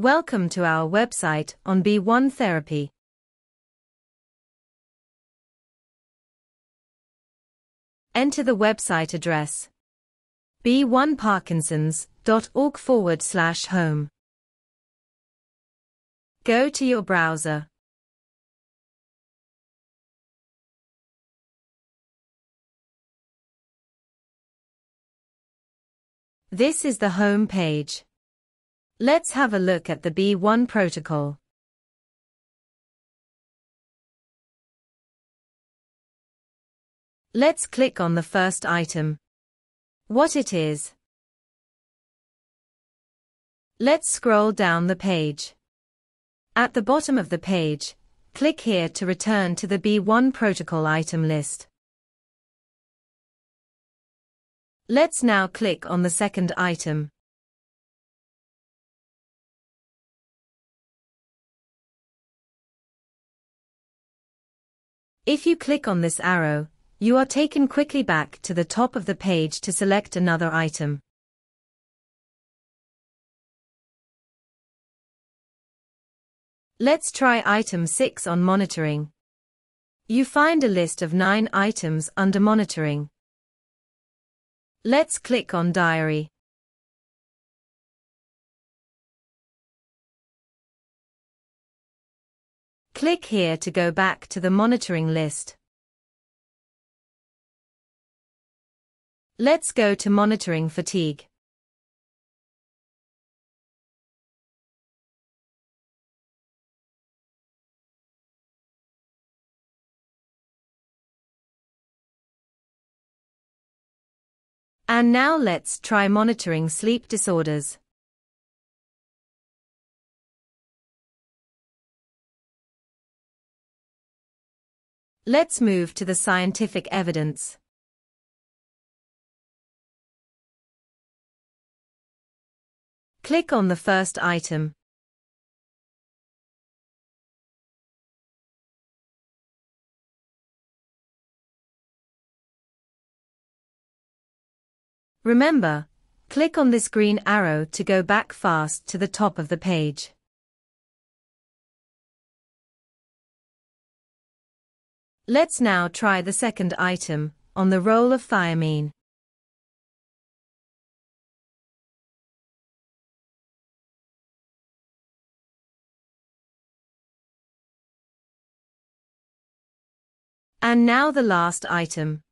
Welcome to our website on B1 Therapy. Enter the website address b1parkinsons.org forward slash home. Go to your browser. This is the home page. Let's have a look at the B1 protocol. Let's click on the first item. What it is. Let's scroll down the page. At the bottom of the page, click here to return to the B1 protocol item list. Let's now click on the second item. If you click on this arrow, you are taken quickly back to the top of the page to select another item. Let's try item 6 on monitoring. You find a list of 9 items under monitoring. Let's click on Diary. Click here to go back to the monitoring list. Let's go to monitoring fatigue. And now let's try monitoring sleep disorders. Let's move to the scientific evidence. Click on the first item. Remember, click on this green arrow to go back fast to the top of the page. Let's now try the second item, on the role of thiamine. And now the last item.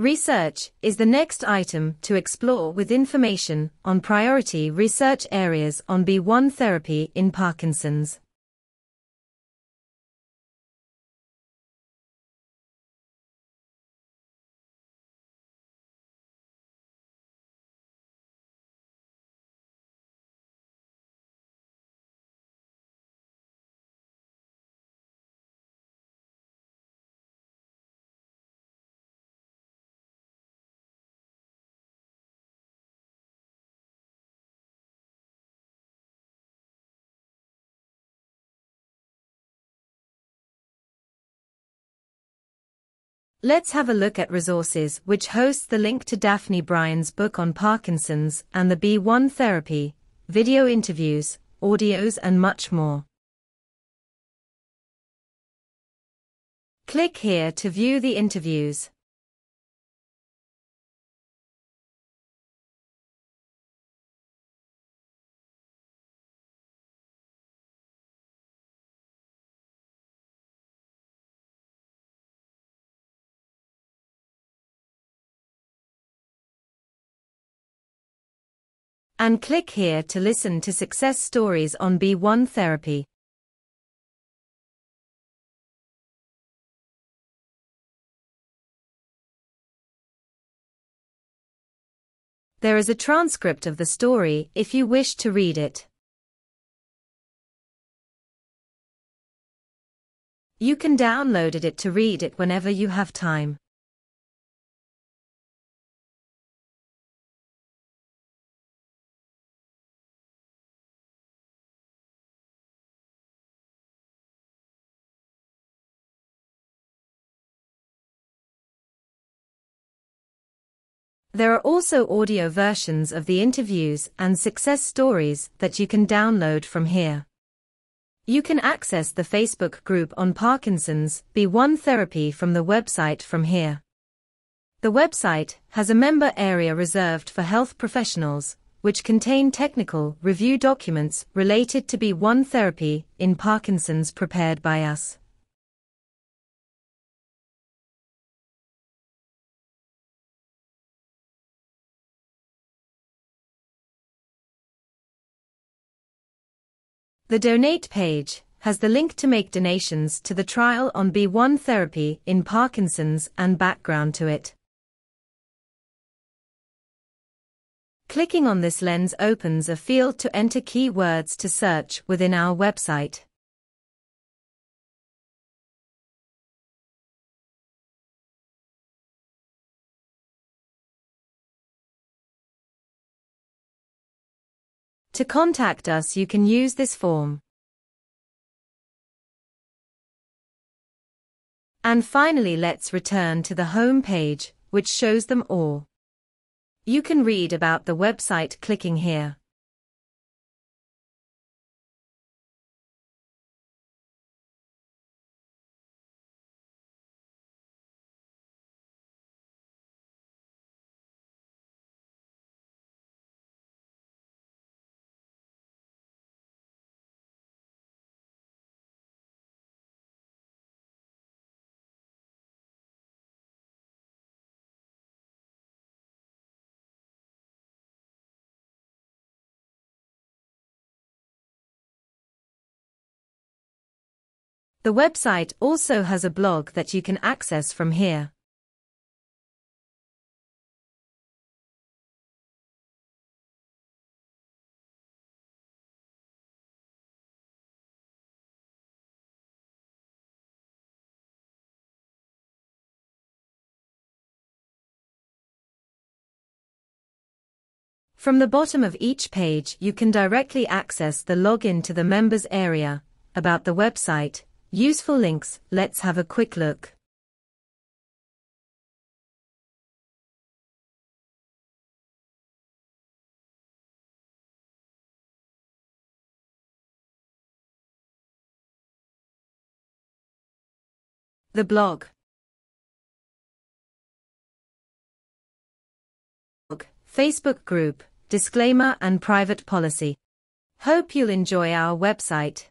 Research is the next item to explore with information on priority research areas on B1 therapy in Parkinson's. Let's have a look at resources which hosts the link to Daphne Bryan's book on Parkinson's and the B1 therapy, video interviews, audios and much more. Click here to view the interviews. And click here to listen to success stories on B1 therapy. There is a transcript of the story if you wish to read it. You can download it to read it whenever you have time. There are also audio versions of the interviews and success stories that you can download from here. You can access the Facebook group on Parkinson's B1 therapy from the website from here. The website has a member area reserved for health professionals, which contain technical review documents related to B1 therapy in Parkinson's prepared by us. The donate page has the link to make donations to the trial on B1 therapy in Parkinson's and background to it. Clicking on this lens opens a field to enter keywords to search within our website. To contact us you can use this form. And finally let's return to the home page, which shows them all. You can read about the website clicking here. The website also has a blog that you can access from here. From the bottom of each page you can directly access the login to the members area, about the website, Useful links, let's have a quick look. The blog. Facebook group, disclaimer and private policy. Hope you'll enjoy our website.